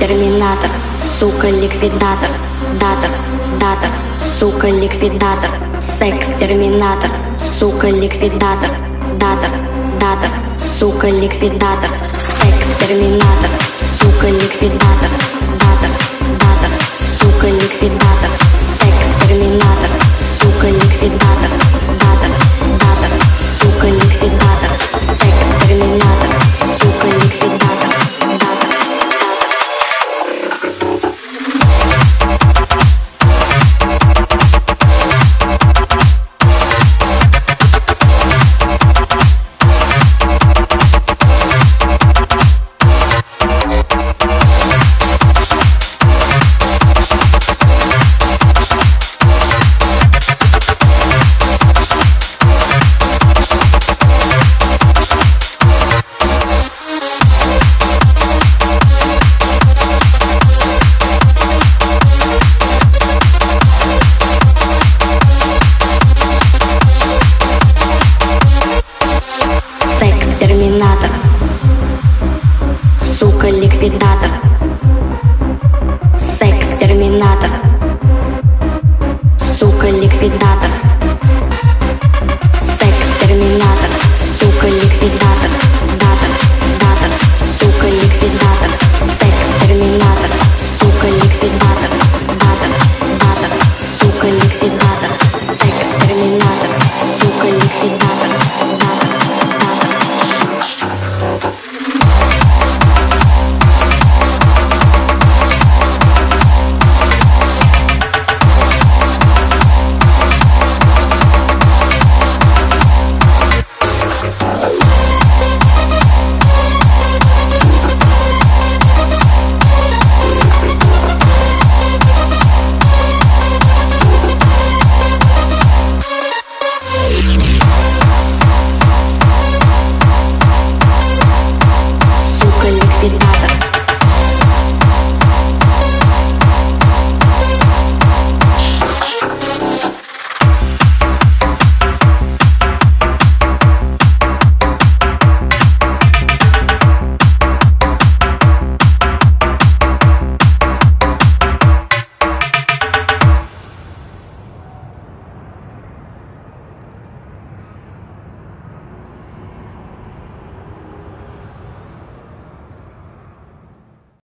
Секс-терминатор, сука, ликвидатор Датор, датор, сука, ликвидатор Секс-терминатор, сука, ликвидатор Датор, датор, сука, ликвидатор Секс-терминатор, сука, ликвидатор Датор, датор, сука, ликвидатор Секс-терминатор, сука, ликвидатор Датор, датор, Секс-терминатор Сука, ликвидатор